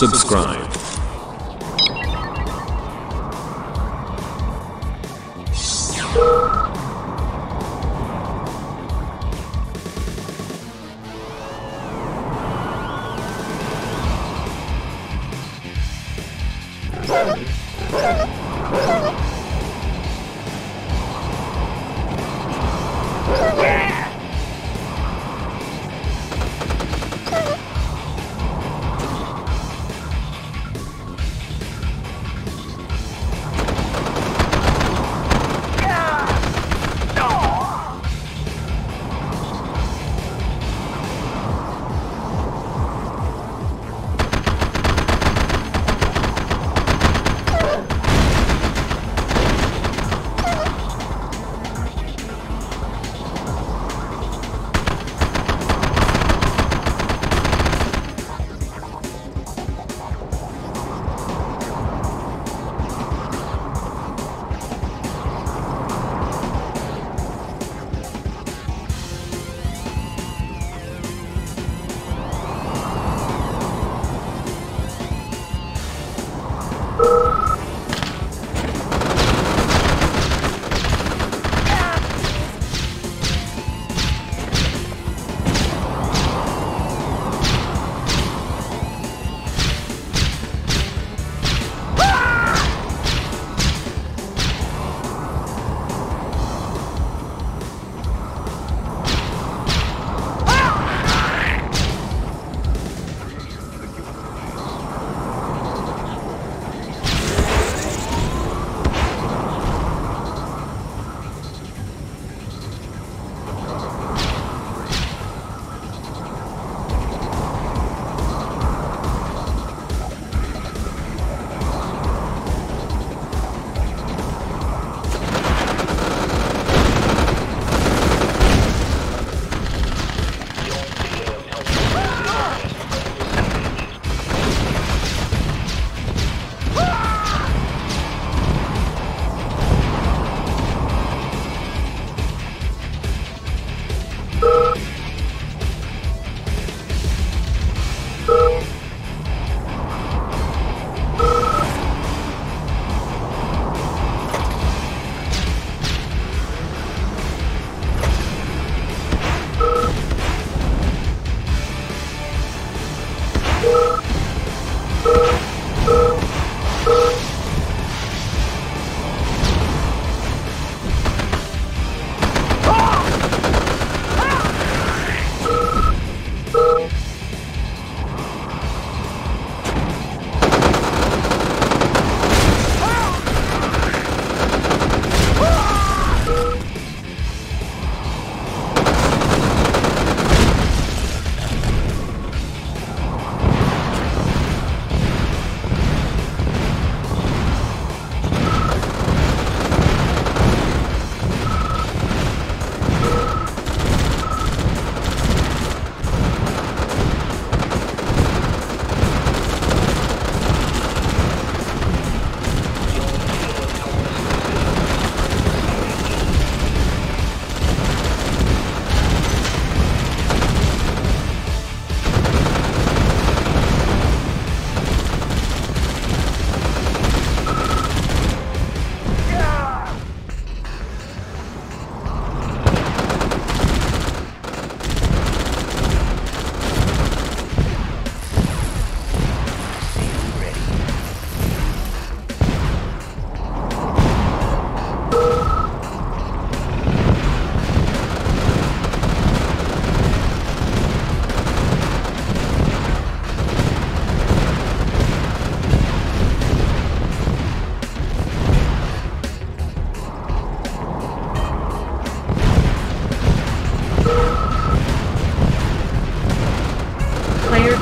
subscribe.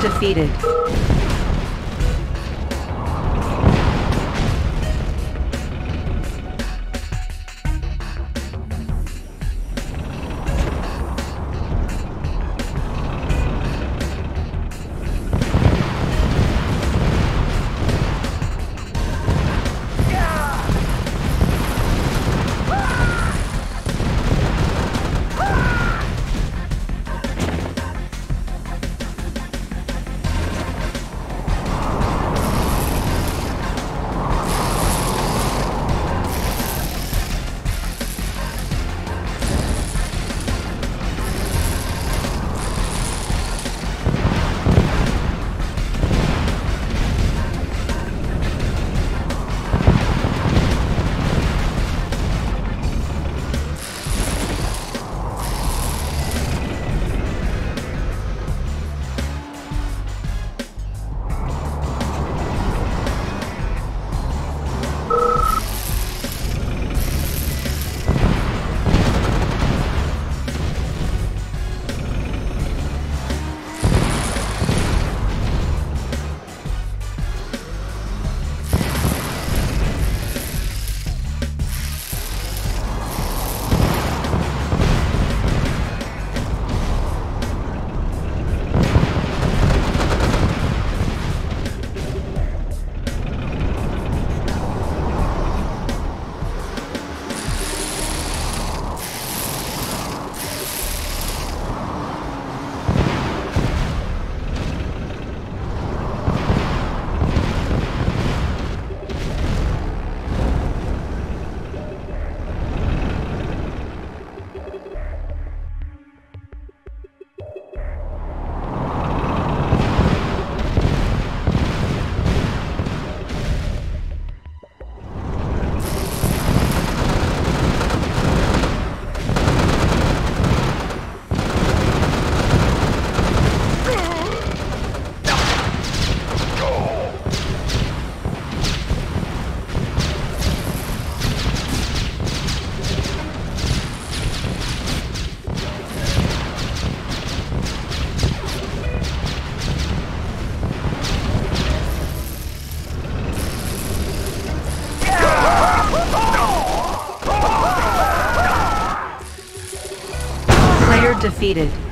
Defeated. Defeated.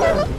Oh!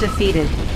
Defeated.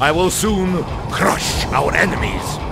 I will soon crush our enemies.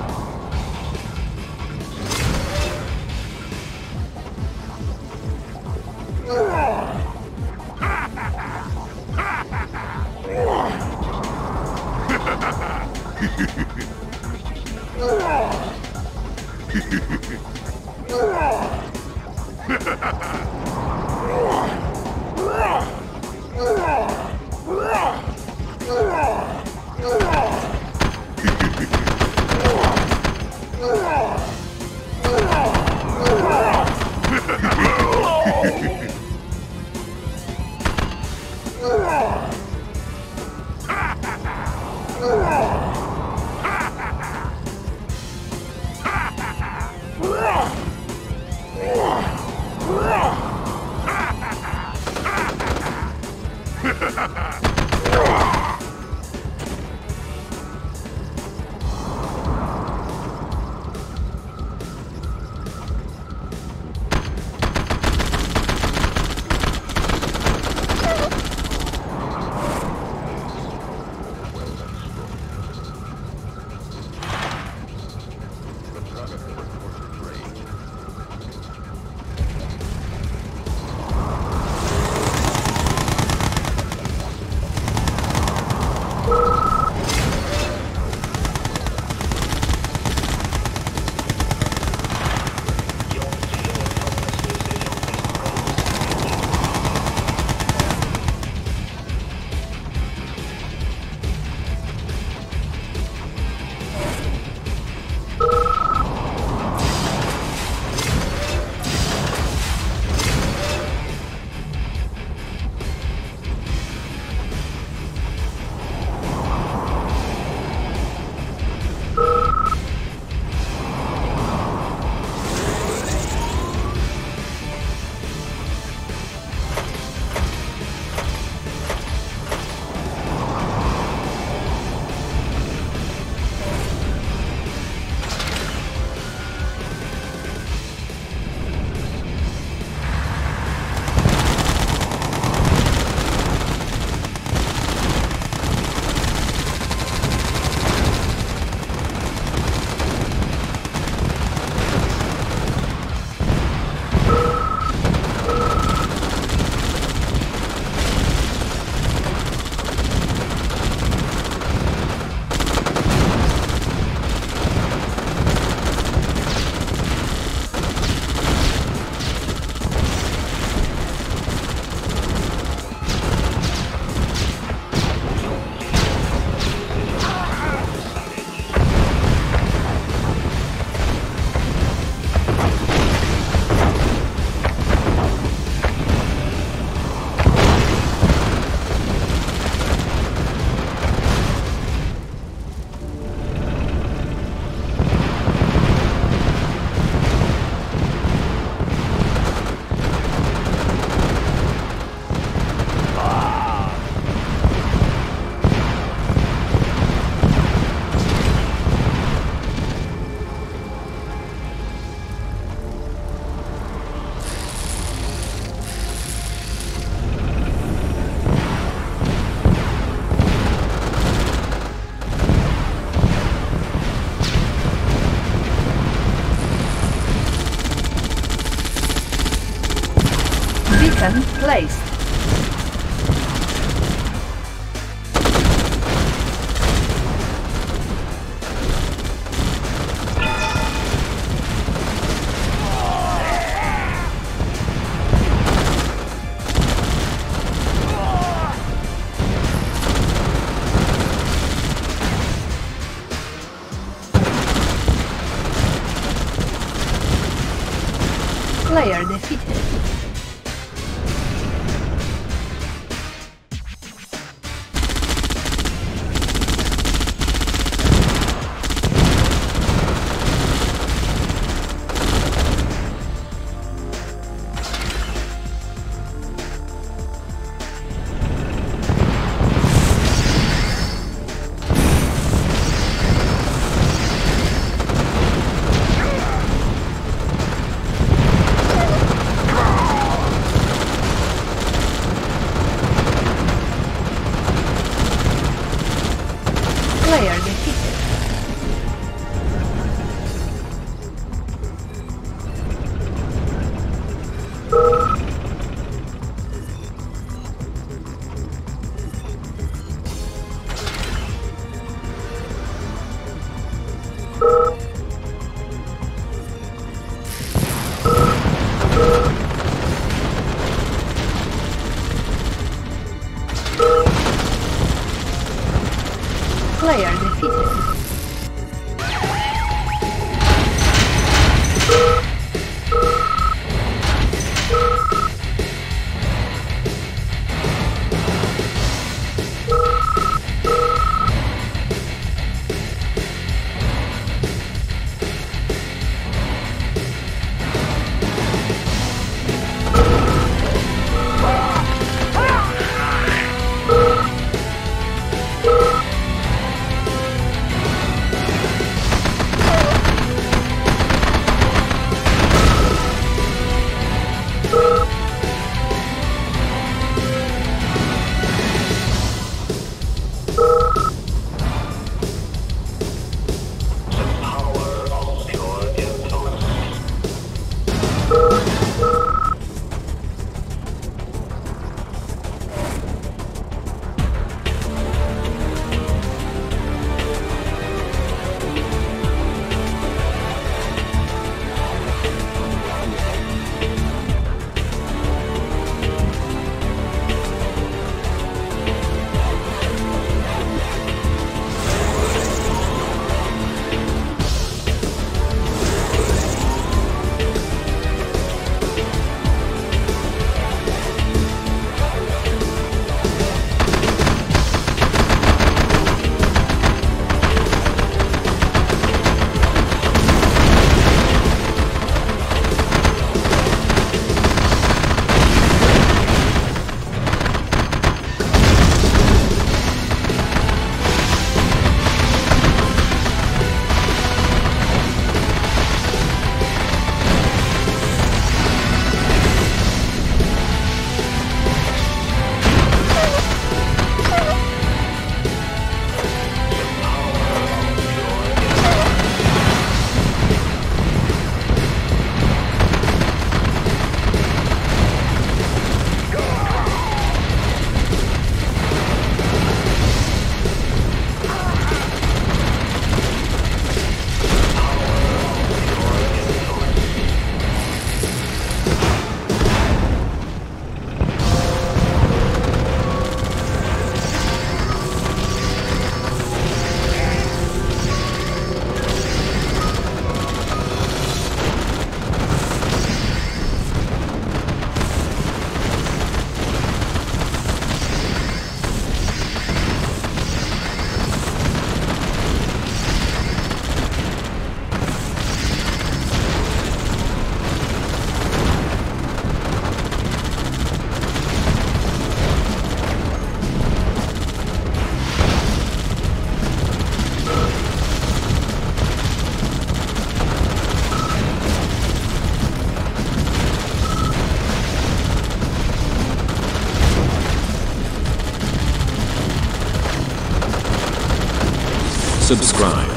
Subscribe.